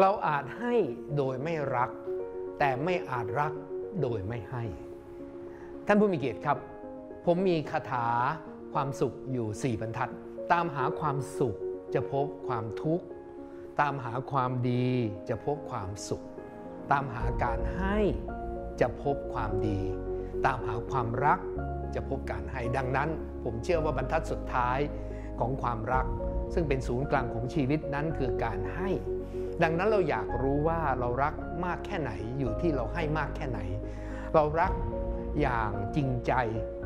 เราอาจให้โดยไม่รัก แต่ไม่อาจรักโดยไม่ให้ ท่านผู้มีเกียรติครับ ผมมีคาถาความสุขอยู่ 4 บรรทัด ตามหาความสุขจะพบความทุกข์ ตามหาความดีจะพบความสุข ตามหาการให้จะพบความดี ตามหาความรักจะพบการให้ดังนั้น ผมเชื่อว่าบรรทัดสุดท้าย ของความรัก ซึ่งเป็นศูนย์กลางของชีวิตนั้นคือการให้ ดังนั้นเราอยากรู้ว่าเรารักมากแค่ไหนอยู่ที่เราให้มากแค่ไหน เรารักอย่างจริงใจ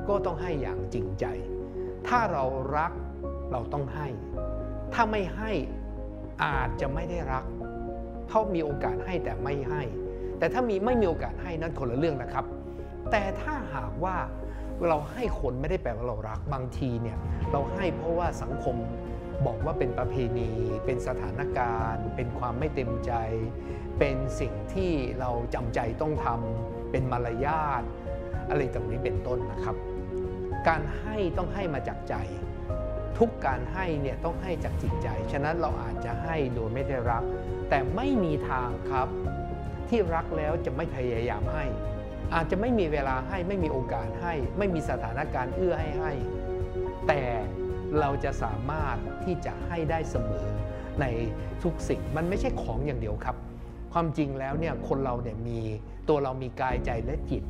ก็ต้องให้อย่างจริงใจ ถ้าเรารักเราต้องให้ ถ้าไม่ให้อาจจะไม่ได้รักเพราะมีโอกาสให้แต่ไม่ให้ แต่ถ้ามีไม่มีโอกาสให้นั่นคนละเรื่องนะครับ แต่ถ้าหากว่า เราให้คนไม่ได้แปลว่าเรารักบางทีเนี่ยเราให้เพราะว่าสังคมบอกว่าเป็นประเพณี เป็นสถานการณ์ เป็นความไม่เต็มใจ เป็นสิ่งที่เราจำใจต้องทำเป็นมารยาทอะไรตรงนี้เป็นต้นนะครับ การให้ต้องให้มาจากใจ ทุกการให้เนี่ยต้องให้จากจิตใจ ฉะนั้นเราอาจจะให้โดยไม่ได้รัก แต่ไม่มีทางครับ ที่รักแล้วจะไม่พยายามให้ อาจจะไม่มีเวลาให้ไม่มีโอกาสให้ ไม่มีสถานการณ์เอื้อให้ให้ แต่เราจะสามารถที่จะให้ได้เสมอในทุกสิ่งมันไม่ใช่ของอย่างเดียวครับ ความจริงแล้วเนี่ยคนเราเนี่ยมีตัวเรามีกายใจและจิต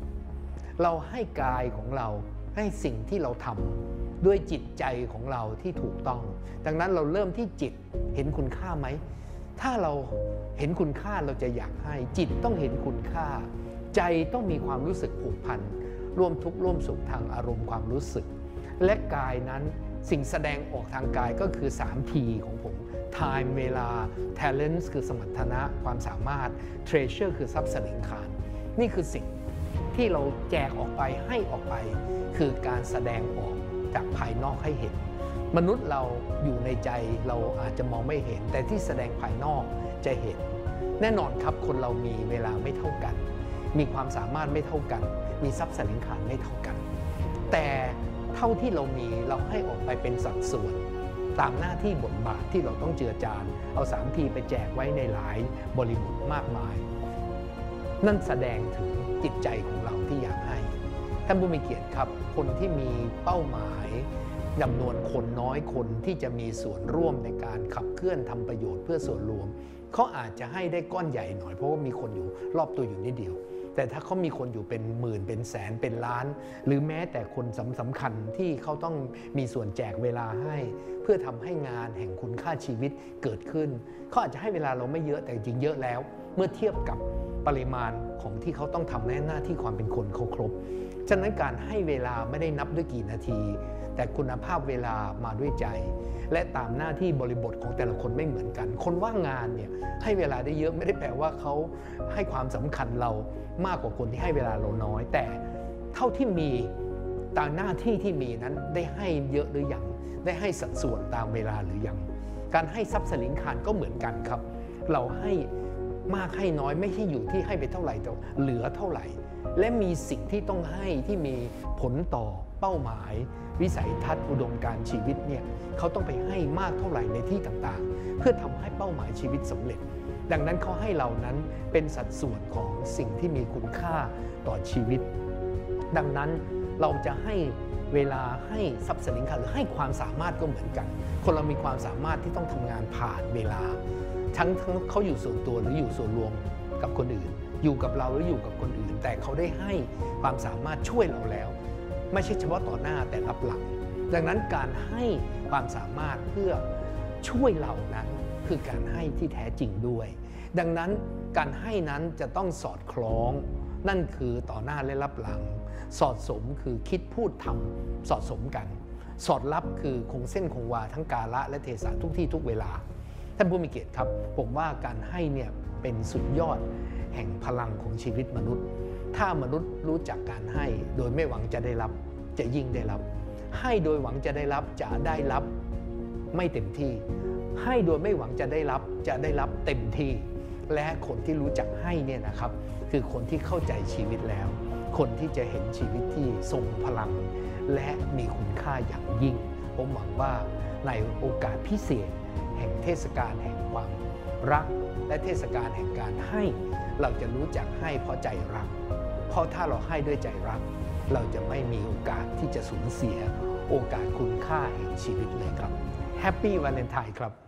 เราให้กายของเราให้สิ่งที่เราทำด้วยจิตใจของเราที่ถูกต้อง ดังนั้นเราเริ่มที่จิตเห็นคุณค่าไหมถ้าเราเห็นคุณค่าเราจะอยากให้จิตต้องเห็นคุณค่า ใจต้องมีความรู้สึกผูกพันร่วมทุกข์ร่วมสุขทางอารมณ์ความรู้สึก และกายนั้นสิ่งแสดงออกทางกายก็คือ 3 T ของผม time เวลา talents คือสมรรถนะความสามารถ treasure คือทรัพย์สินคาร นี่คือสิ่งที่เราแจกออกไปให้ออกไป คือการแสดงออกจากภายนอกให้เห็น มนุษย์เราอยู่ในใจเราอาจจะมองไม่เห็น แต่ที่แสดงภายนอกจะเห็น แน่นอนครับคนเรามีเวลาไม่เท่ากัน มีความสามารถไม่เท่ากัน มีทรัพย์สินขานไม่เท่ากัน แต่เท่าที่เรามีเราให้ออกไปเป็นสัดส่วน ตามหน้าที่บทบาทที่เราต้องเจือจานเอาสามทีไปแจกไว้ในหลายบริบทมากมาย นั่นแสดงถึงจิตใจของเราที่อยากให้ท่านผู้มีเกียรติครับ คนที่มีเป้าหมายจำนวนคนน้อยคนที่จะมีส่วนร่วมในการขับเคลื่อนทำประโยชน์เพื่อส่วนรวมเขาอาจจะให้ได้ก้อนใหญ่หน่อยเพราะว่ามีคนอยู่รอบตัวอยู่นิดเดียว แต่ถ้าเขามีคนอยู่เป็นหมื่นเป็นแสนเป็นล้าน หรือแม้แต่คนสำสำคัญที่เขาต้องมีส่วนแจกเวลาให้ พื่อทำให้งานแห่งคุณค่าชีวิตเกิดขึ้น เขาอาจจะให้เวลาเราไม่เยอะแต่จริงเยอะแล้ว เมื่อเทียบกับปริมาณของที่เขาต้องทำในหน้าที่ความเป็นคนเขาครบฉะนั้นการให้เวลาไม่ได้นับด้วยกี่นาที แต่คุณภาพเวลามาด้วยใจ และตามหน้าที่บริบทของแต่ละคนไม่เหมือนกัน คนว่างงานเนี่ยให้เวลาได้เยอะไม่ได้แปลว่าเขาให้ความสำคัญเรามากกว่าคนที่ให้เวลาเราน้อย แต่เท่าที่มี ตามหน้าที่ที่มีนั้นได้ให้เยอะหรือยังได้ให้สัดส่วนตามเวลาหรือยังการให้ทรัพย์สินคานก็เหมือนกันครับ เราให้มากให้น้อยไม่ใช่อยู่ที่ให้ไปเท่าไหร่แต่เหลือเท่าไหร่ และมีสิ่งที่ต้องให้ที่มีผลต่อเป้าหมาย วิสัยทัศน์อุดมการชีวิตเนี่ยเขาต้องไปให้มากเท่าไหร่ในที่ต่างๆ เพื่อทำให้เป้าหมายชีวิตสำเร็จ ดังนั้นเขาให้เรานั้นเป็นสัดส่วนของสิ่งที่มีคุณค่าต่อชีวิต ดังนั้น เราจะให้เวลาให้ทรัพย์สินค่ะหรือให้ความสามารถก็เหมือนกัน คนเรามีความสามารถที่ต้องทำงานผ่านเวลา ทั้งทั้งเขาอยู่ส่วนตัวหรืออยู่ส่วนรวมกับคนอื่น อยู่กับเราหรืออยู่กับคนอื่น แต่เขาได้ให้ความสามารถช่วยเราแล้ว ไม่ใช่เฉพาะต่อหน้าแต่รับหลัง ดังนั้นการให้ความสามารถเพื่อช่วยเรานั้นคือการให้ที่แท้จริงด้วย ดังนั้นการให้นั้นจะต้องสอดคล้อง นั่นคือต่อหน้าและรับหลัง สอดสมคือคิดพูดทำสอดสมกัน สอดรับคือคงเส้นคงวาทั้งกาละและเทศะทุกที่ทุกเวลา ท่านผู้มีเกียรติครับ ผมว่าการให้เนี่ยเป็นสุดยอดแห่งพลังของชีวิตมนุษย์ ถ้ามนุษย์รู้จักการให้โดยไม่หวังจะได้รับจะยิ่งได้รับ ให้โดยหวังจะได้รับจะได้รับไม่เต็มที่ ให้โดยไม่หวังจะได้รับจะได้รับเต็มที่ และคนที่รู้จักให้เนี่ยนะครับ คือคนที่เข้าใจชีวิตแล้ว คนที่จะเห็นชีวิตที่ทรงพลัง และมีคุณค่าอย่างยิ่ง ผมหวังว่าในโอกาสพิเศษ แห่งเทศกาลแห่งความรัก และเทศกาลแห่งการให้ เราจะรู้จักให้เพราะใจรัก เพราะถ้าเราให้ด้วยใจรัก เราจะไม่มีโอกาสที่จะสูญเสีย โอกาสคุณค่าแห่งชีวิตเลยครับแฮปปี้วาเลนไทน์ครับ